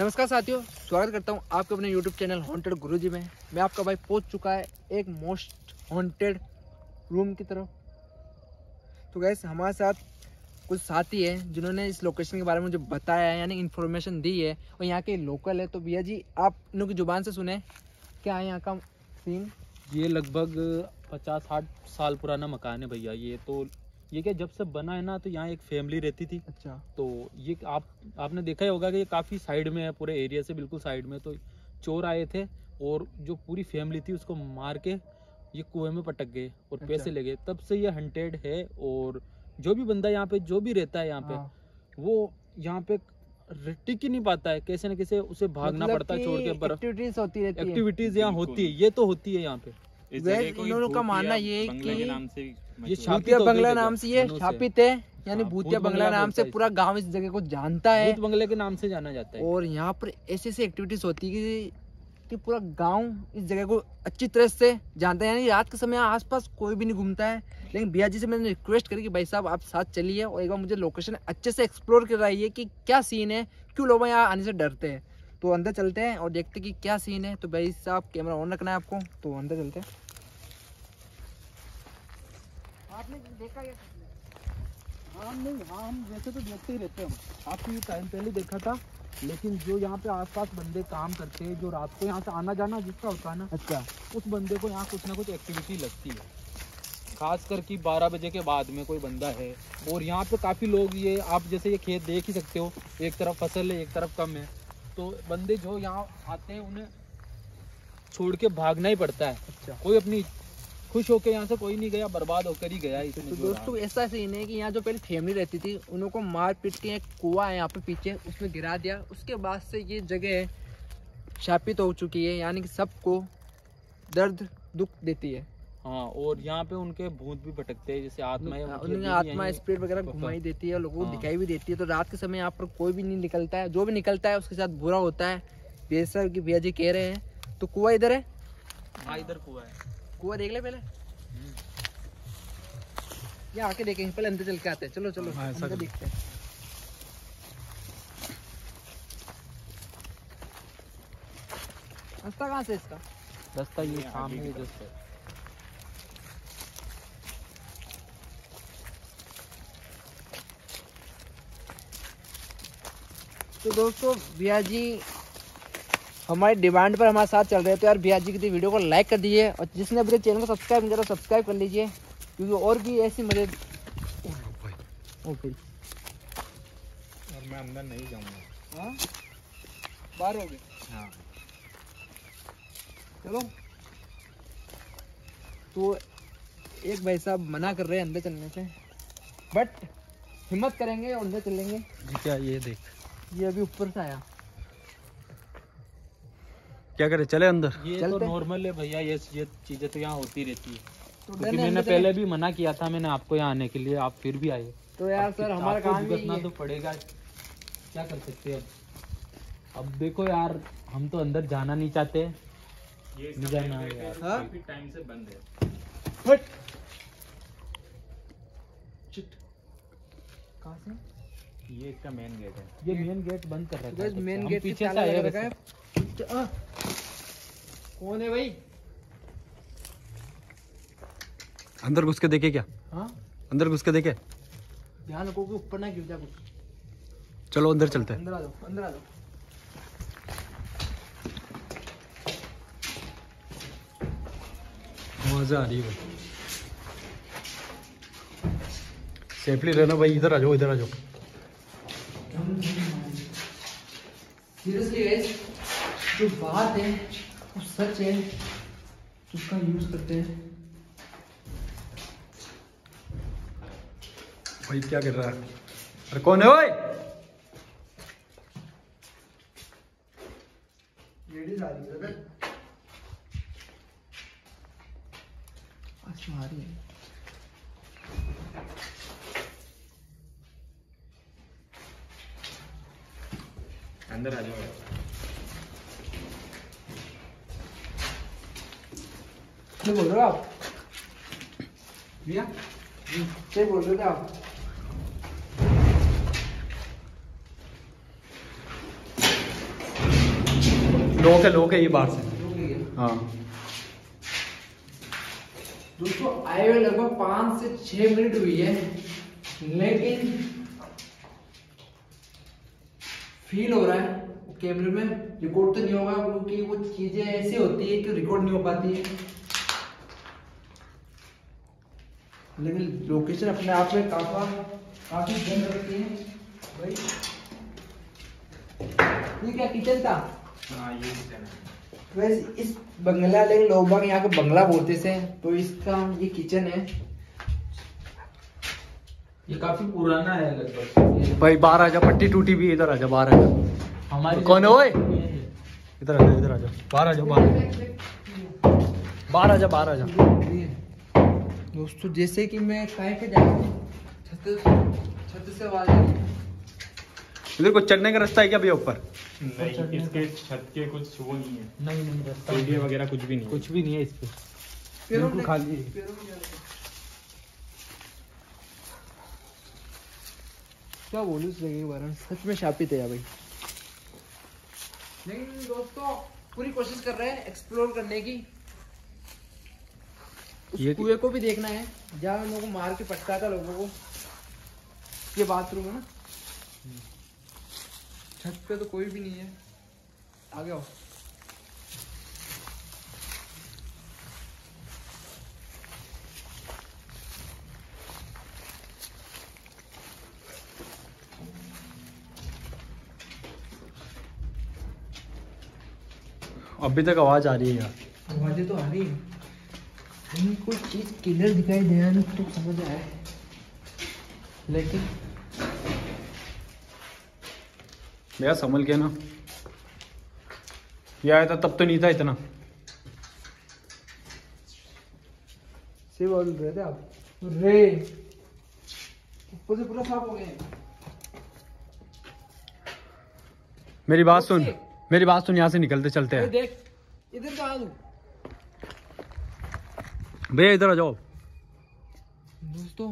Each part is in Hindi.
नमस्कार साथियों, स्वागत करता हूँ आपके अपने यूट्यूब चैनल हॉन्टेड गुरुजी में। मैं आपका भाई पहुँच चुका है एक मोस्ट हॉन्टेड रूम की तरफ़। तो गैस हमारे साथ कुछ साथी हैं जिन्होंने इस लोकेशन के बारे में मुझे बताया है, यानी इन्फॉर्मेशन दी है, और यहाँ के लोकल है। तो भैया जी आप इनों की ज़ुबान से सुने क्या है यहाँ का सीन ये लगभग पचास साठ साल पुराना मकान है भैया, ये तो ये क्या जब से बना है ना तो यहाँ एक फैमिली रहती थी। अच्छा। तो ये आप आपने देखा ही होगा कि ये काफ़ी साइड में है पूरे एरिया से बिल्कुल साइड में। तो चोर आए थे और जो पूरी फैमिली थी उसको मार के ये कुएँ में पटक गए और अच्छा। पैसे ले गए। तब से ये हंटेड है और जो भी बंदा यहाँ पे जो भी रहता है यहाँ पे हाँ। वो यहाँ पे टिक ही नहीं पाता है। कैसे न कैसे उसे भागना मतलब पड़ता है छोड़ के बर्फ़। एक्टिविटीज़ होती रहती है। एक्टिविटीज़ यहाँ होती है ये तो होती है यहाँ पे। इन लोगों का भूतिया मानना ये है कि भूतिया तो बंगला नाम से ये स्थापित है यानी हाँ, भूतिया बंगला नाम से पूरा गाँव इस जगह को जानता है। बंगले के नाम से जाना जाता है। और यहाँ पर ऐसी ऐसी एक्टिविटीज़ होती है कि, कि पूरा गाँव इस जगह को अच्छी तरह से जानता है। यानी रात के समय आसपास कोई भी नहीं घूमता है। लेकिन भैया जी से मैंने रिक्वेस्ट करी कि भाई साहब आप साथ चलिए और एक बार मुझे लोकेशन अच्छे से एक्सप्लोर कराइए कि क्या सीन है क्यों लोग यहाँ आने से डरते हैं। तो अंदर चलते हैं और देखते हैं कि क्या सीन है। तो भाई साहब कैमरा ऑन रखना है आपको। तो अंदर चलते हैं। आपने देखा क्या? हाँ नहीं हाँ हम वैसे तो देखते ही रहते हैं। काफ़ी टाइम पहले देखा था लेकिन जो यहाँ पे आसपास बंदे काम करते हैं जो रात को यहाँ से आना जाना जिसका होता है ना अच्छा। उस बंदे को यहाँ कुछ ना कुछ एक्टिविटी लगती है। खास कर कि 12 बजे के बाद में कोई बंदा है और यहाँ पे काफ़ी लोग ये आप जैसे ये खेत देख ही सकते हो एक तरफ़ फ़सल है एक तरफ़ कम है। तो बंदे जो यहाँ आते हैं उन्हें छोड़ के भागना ही पड़ता है। अच्छा। कोई अपनी खुश होके यहाँ से कोई नहीं गया बर्बाद होकर ही गया तो दोस्तों ऐसा सीन है कि यहाँ जो पहले फैमिली रहती थी उन लोगों को मार पीट के एक कुआ है यहाँ पे पीछे उसमें गिरा दिया। उसके बाद से ये जगह शापित हो चुकी है यानी कि सबको दर्द दुख देती है। हाँ और यहाँ पे उनके भूत भी भटकते हैं जैसे आत्माएँ उनकी उनकी भी आत्मा स्पिरिट वगैरह घुमाई देती है लोगों को हाँ। दिखाई भी देती है तो रात के समय यहाँ पर कोई भी नहीं निकलता है जो भी निकलता है उसके साथ बुरा होता है। जैसा कि भैया जी कह रहे हैं तो कुआ इधर है? हाँ इधर कुआ है। कुआ देख ले पहले। या आके देखेंगे पहले अंदर चल के आते हैं। चलो चलो हाँ, अंदर देखते हैं। रास्ता कहाँ से इसका? रास्ता ये सामने ही जस्ट है। तो दोस्तों भैया जी हमारी डिमांड पर हमारे साथ चल रहे थे यार भैया जी की वीडियो को लाइक कर दीजिए और जिसने अभी चैनल को सब्सक्राइब नहीं करा सब्सक्राइब कर लीजिए क्योंकि और भी ऐसी मदद ओ भाई। और मैं अंदर नहीं जाऊँगा। हाँ? बाहर हो गए? हाँ। चलो। तो एक भाई साहब मना कर रहे हैं अंदर चलने से बट हिम्मत करेंगे और अंदर चलेंगे। क्या ये देख ये अभी ऊपर से आया। क्या करे चले अंदर? ये तो नॉर्मल है। भैया ये ये चीज़ें तो यहाँ होती रहती है। तो क्योंकि मैंने पहले भी मना किया था मैंने आपको यहाँ आने के लिए आप फिर भी आए। तो यार सर हमारा काम भुगतना तो पड़ेगा। क्या कर सकते हैं? अब अब देखो यार हम तो अंदर जाना नहीं चाहते। नहीं जाना है यार। हाँ? टाइम से बंद है। कहाँ से? ये इसका मेन गेट है। ये मेन गेट बंद कर रखा है। मेन गेट पीछे से हैं रखा है। तो, आ, कौन है भाई? अंदर घुस के देखे क्या? हाँ? अंदर घुस के देखे। ध्यान रखो कि ऊपर ना गिर जाए कुछ। चलो अंदर चलते हैं। अंदर आ जाओ अंदर आ जाओ। मज़ा आ रही है भाई। सेफली रहना भाई इधर आ जाओ इधर आ जाओ। सीरियसली गाइस जो बात है वो सच है उसका यूज़ करते हैं? भाई क्या कर रहा है? अरे कौन है ओए? लेडीज़ आ रही है अच्छा आ रही है। अंदर आ जाओ। क्या बोल रहे हो आप? भैया? क्या बोल रहे थे आप? लोक है लोक है ये बाहर से। है। हाँ। दोस्तों आए हुए लगभग पाँच से छह मिनट हुई है लेकिन फील हो रहा है कैमरे में रिकॉर्ड तो नहीं होगा क्योंकि वो चीज़ें ऐसी होती है कि रिकॉर्ड नहीं हो पाती है। लेकिन लोकेशन अपने आप में काफा काफ़ी गंद रखती है। भाई ये क्या किचन था? हाँ ये किचन है। वैसे इस बंगला लेकिन लोग बाग यहाँ को बंगला बोलते से तो इसका ये किचन है। ये काफ़ी पुराना है लगभग। भाई बाहर आजा पट्टी टूटी भी इधर आजा बाहर आजा हमारी कौन है इधर आजा इधर आजा बाहर आजा बाहर। बाहर आजा बाहर आजा दोस्तों जैसे कि मैं काय पे जा रहा हूँ छत छत से है। इधर कुछ चढ़ने का रास्ता है क्या भैया ऊपर? नहीं इसके छत के कुछ वो नहीं है। नहीं नहीं रास्ता वगैरह कुछ भी नहीं कुछ भी नहीं है इस पे। खाली है। पैरों में जा रहा है। क्या बोलूँ इस जगह के बारे? में सच में शापित है भाई। लेकिन दोस्तों पूरी कोशिश कर रहे हैं एक्सप्लोर करने की। ये- कुएँ को भी देखना है जहाँ लोगों को मार के पटका था लोगों को। ये बाथरूम है ना? छत पे तो कोई भी नहीं है। आगे आओ। अभी तक आवाज़ आ रही है यार। आवाज़ें तो आ रही है। कहीं कोई चीज़ क्लियर दिखाई दे रहा तो समझ आए लेकिन भैया संभल के ना। ये आया था तब तो नहीं था इतना। से बोल रहे थे आप? रे ऊपर से पूरा साफ़ हो हैं। मेरी बात सुन। मेरी बात सुन यहाँ से निकलते चलते हैं। देख इधर कहा भैया इधर आ जाओ। दोस्तों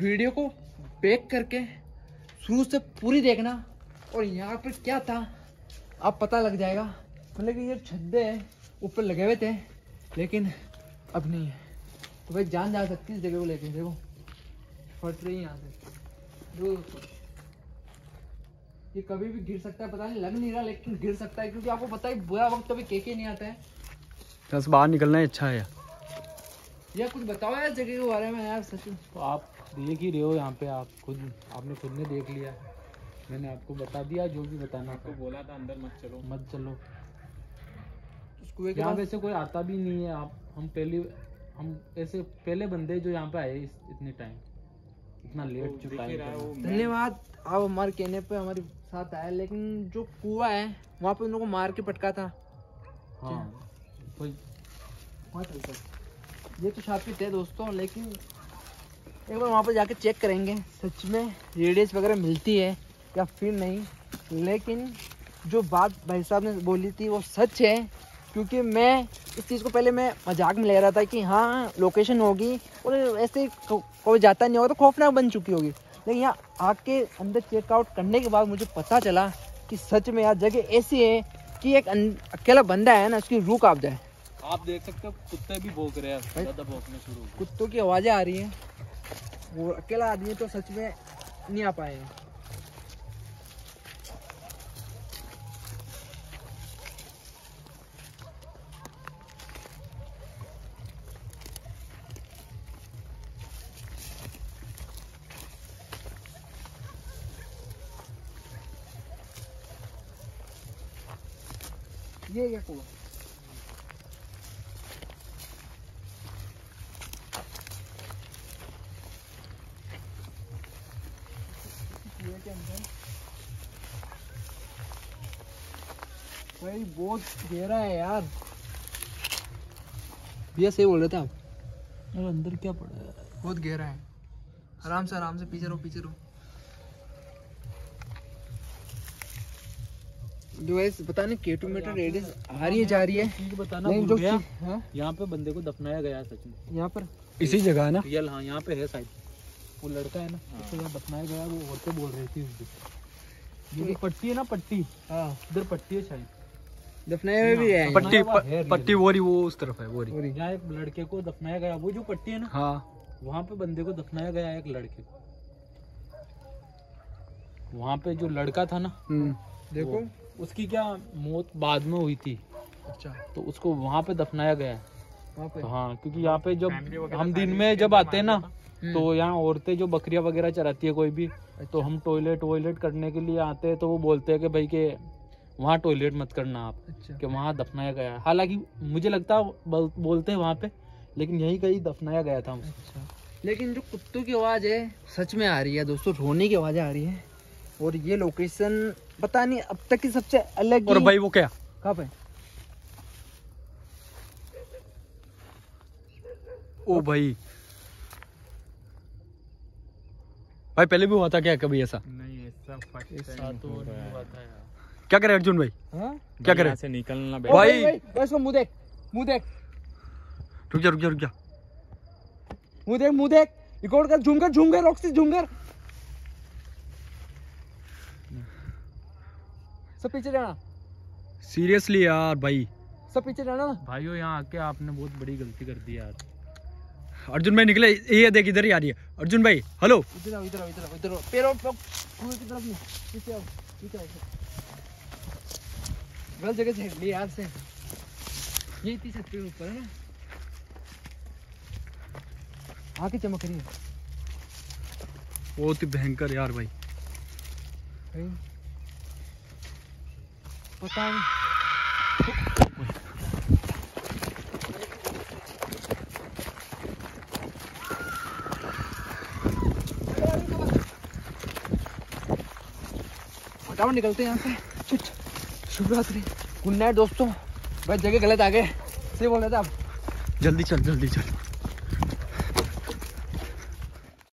वीडियो को बैक करके शुरू से पूरी देखना और यहाँ पर क्या था आप पता लग जाएगा। मतलब कि ये छद्दे हैं ऊपर लगे हुए थे लेकिन अब नहीं है। तो भाई जान जा सकती है इस जगह को लेके देखो। फट रही है यहाँ से। देखो दोस्तों ये कभी भी गिर सकता है पता नहीं लग नहीं रहा लेकिन गिर सकता है क्योंकि आपको पता है बुरा वक्त कभी के के नहीं आता है। बस बाहर निकलना ही अच्छा है यार। या कुछ बताओ यार जगह के बारे में यार सच में। तो आप देख ही रहे हो यहाँ पे आप खुद आपने खुद ने देख लिया। मैंने आपको बता दिया जो भी बताना आपको बोला था अंदर मत चलो। मत चलो। कुएँ यहाँ वैसे कोई आता भी नहीं है आप हम पहले हम ऐसे पहले बंदे जो यहाँ पे आए इतने टाइम इतना लेट चुका है। धन्यवाद आप हमारे कहने पे हमारे साथ आए लेकिन जो कुआ है वहाँ पे उन लोगों को मार के पटका था। हाँ। हैं। ये तो शापित है दोस्तों लेकिन एक बार वहाँ पे जाके चेक करेंगे। सच में रेडियस वगैरह मिलती है या फिर नहीं लेकिन जो बात भाई साहब ने बोली थी वो सच है। क्योंकि मैं इस चीज़ को पहले मैं मज़ाक में ले रहा था कि हाँ लोकेशन होगी और ऐसे कोई जाता नहीं होगा तो खौफनाक बन चुकी होगी। लेकिन यहाँ आके अंदर चेकआउट करने के बाद मुझे पता चला कि सच में यार जगह ऐसी है कि एक अकेला बंदा है ना उसकी रूह काँप जाए। आप देख सकते हो कुत्ते भी भौंक रहे हैं। ज़्यादा भौंकने शुरू कुत्तों की आवाज़ें आ रही हैं वो अकेला आदमी तो सच में नहीं आ पाएगा। ये क्या कुआ कुएँ के अंदर भाई बहुत गहरा है यार। भैया सही बोल रहे थे आप? अंदर क्या पड़ा है? बहुत गहरा है। आराम से आराम से पीछे रहो पीछे रहो। जो है पता नहीं के टू मीटर रेडियस आ रही है जा रही है। बताना जो हाँ, यहाँ पे बंदे को दफनाया गया है सच में यहाँ पर? इसी जगह है ना? रियल हाँ यहाँ पे है शायद वो लड़का है ना उसको यहाँ दफनाया गया वो औरतें बोल रही थी उस दिन। ये जो पट्टी है ना पट्टी? हाँ। इधर पट्टी है शायद। दफनाए हुए भी है। पट्टी है प- पट्टी वो रही वो उस तरफ़ है वो रही। यहाँ एक लड़के को दफनाया गया वो जो पट्टी है ना हाँ। वहाँ पे बंदे को दफनाया गया एक लड़के को। वहाँ पे जो लड़का था ना हम्म देखो। उसकी क्या मौत बाद में हुई थी। अच्छा। तो उसको वहाँ पे दफनाया गया है। वहाँ पे? तो हाँ क्योंकि यहाँ पे जब हम दिन में जब आते हैं ना। तो यहाँ औरतें जो बकरियाँ वगैरह चराती है कोई भी अच्छा। तो हम टॉयलेट वॉयलेट करने के लिए आते हैं तो वो बोलते हैं कि भाई के वहाँ टॉयलेट मत करना आप अच्छा। कि वहाँ दफनाया गया है। हालाँकि मुझे लगता है बोलते हैं वहाँ पे लेकिन यही कहीं दफनाया गया था। अच्छा। लेकिन जो कुत्तों की आवाज़ है सच में आ रही है दोस्तों रोने की आवाज़ें आ रही है। और ये लोकेशन पता नहीं अब तक की सबसे अलग और भाई वो क्या? कहाँ पे? ओ भाई। भाई पहले भी हुआ था क्या कभी ऐसा? नहीं ऐसा फ़र्स्ट ऐसा टाइम तो हो रहा नहीं है हुआ था क्या करे अर्जुन भाई? हाँ? क्या भाई, करें? यहाँ से निकलना ओ, भाई- भाई भाई इसको मुँह देख मुँह देख। रुक जा रुक जा रुक जा। मुँह देख मुँह देख। रिकॉर्ड कर झूम कर झूम कर रॉक्सी झूम कर। सब पीछे रहना सीरियसली यार भाई। सब पीछे रहना ना भाइयों यहाँ आके आपने बहुत बड़ी गलती कर दी यार। अर्जुन भाई निकले ये देख इधर ही आ रही है। अर्जुन भाई हेलो इधर आओ इधर आओ इधर आओ इधर आओ। पैरों पे की तरफ़ पीछे आओ पीछे आओ। गलत जगह से ली यार से। ये इतनी छत ऊपर है ना। आके चमक रही है। बहुत ही भयंकर यार भाई। भाई, पता फटाफट निकलते हैं यहाँ से। शुभ- शुभ रात्रि गुड नाइट, दोस्तों। भाई, जगह गलत आ गए। सही बोल रहे थे आप। जल्दी चल जल्दी चल।